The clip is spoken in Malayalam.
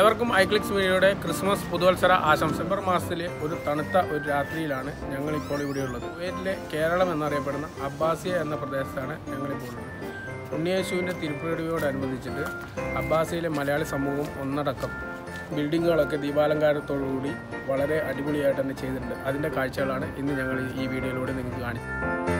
ഏവർക്കും ഐക്ലിക്സ് മീഡിയയുടെ ക്രിസ്മസ് പുതുവത്സര ആശംസ സെപ്റ്റംബർ മാസത്തിലെ ഒരു തണുത്ത ഒരു രാത്രിയിലാണ് ഞങ്ങളിപ്പോൾ ഇവിടെയുള്ളത്. കുവൈറ്റിലെ കേരളം എന്നറിയപ്പെടുന്ന അബ്ബാസിയ എന്ന പ്രദേശത്താണ് ഞങ്ങളിപ്പോൾ ഉള്ളത്. ഉണ്ണിയേശുവിന്റെ തിരുപ്പിടിയോടനുബന്ധിച്ചിട്ട് അബ്ബാസിയയിലെ മലയാളി സമൂഹം ഒന്നടക്കം ബിൽഡിങ്ങുകളൊക്കെ ദീപാലങ്കാരത്തോടുകൂടി വളരെ അടിപൊളിയായിട്ട് തന്നെ ചെയ്തിട്ടുണ്ട്. അതിന്റെ കാഴ്ചകളാണ് ഇന്ന് ഞങ്ങൾ ഈ വീഡിയോയിലൂടെ നിങ്ങൾക്ക് കാണിച്ചത്.